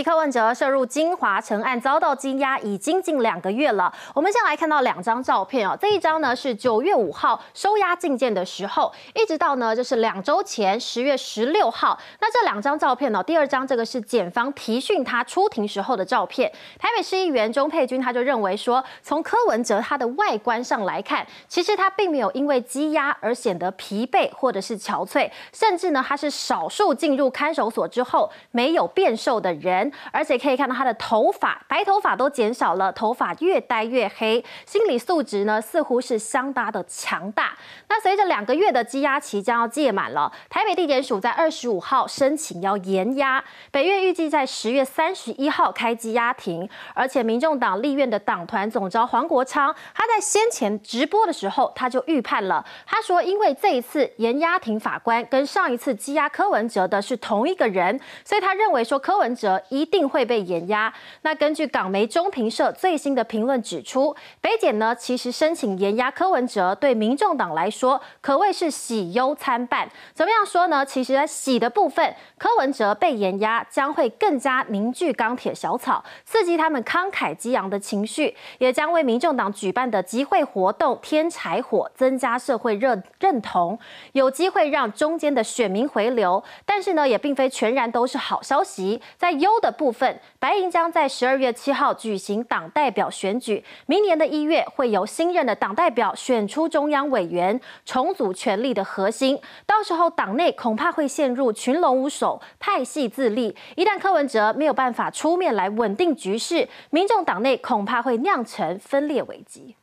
柯文哲涉入金华城案遭到羁押已经近两个月了。我们先来看到两张照片哦，这一张呢是九月五号收押进监的时候，一直到呢就是两周前十月十六号。那这两张照片呢，第二张这个是检方提讯他出庭时候的照片。台北市议员钟佩君他就认为说，从柯文哲他的外观上来看，其实他并没有因为羁押而显得疲惫或者是憔悴，甚至呢他是少数进入看守所之后没有变瘦的人。而且可以看到他的头发，白头发都减少了，头发越戴越黑，心理素质呢似乎是相当的强大。那随着两个月的羁押期将要届满了，台北地检署在二十五号申请要延押，北院预计在十月三十一号开羁押庭。而且民众党立院的党团总召黄国昌，他在先前直播的时候他就预判了，他说因为这一次延押庭法官跟上一次羁押柯文哲的是同一个人，所以他认为说柯文哲。一定会被延压。那根据港媒中评社最新的评论指出，北检呢其实申请延压柯文哲，对民众党来说可谓是喜忧参半。怎么样说呢？其实，在喜的部分，柯文哲被延压将会更加凝聚钢铁小草，刺激他们慷慨激昂的情绪，也将为民众党举办的集会活动添柴火，增加社会认认同，有机会让中间的选民回流。但是呢，也并非全然都是好消息，在优。的部分，白银将在十二月七号举行党代表选举，明年的一月会由新任的党代表选出中央委员，重组权力的核心。到时候党内恐怕会陷入群龙无首、派系自立。一旦柯文哲没有办法出面来稳定局势，民众党内恐怕会酿成分裂危机。